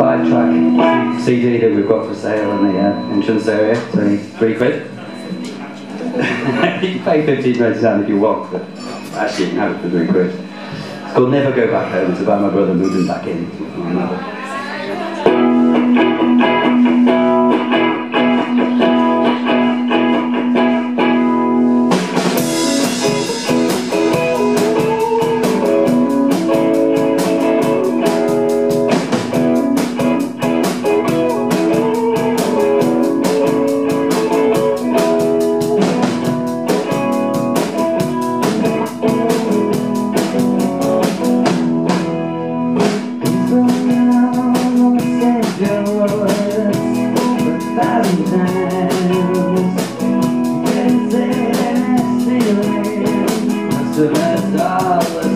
five track CD that we've got for sale in the uh, entrance area. Three quid. you pay 15 pence down if you want, but actually you can have it for three quid. It's called Never Go Back Home. It's about my brother moving back in with my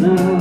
now